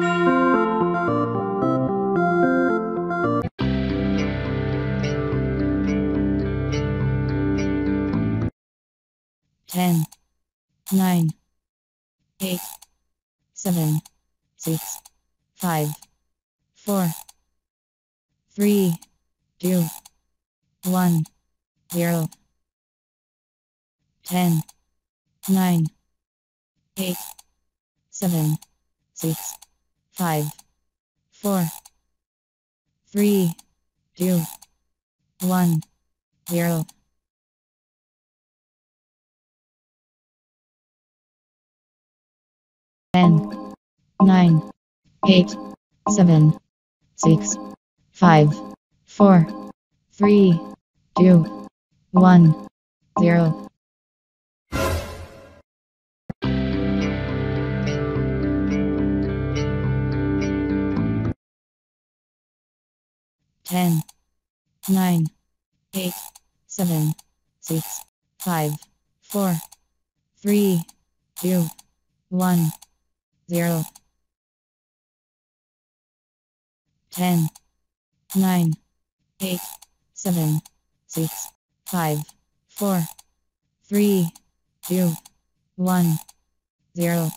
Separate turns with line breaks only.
Ten, nine, eight, seven, six, five, four, three, two, one, zero. Ten, nine, eight, seven, six, five, four, three, two, one, zero. Ten, nine, eight, seven, six, five, four, three, two, one, zero. Ten, nine, eight, seven, six, five, four, three, two, one, zero. Ten, nine, eight, seven, six, five, four, three, two, one, zero.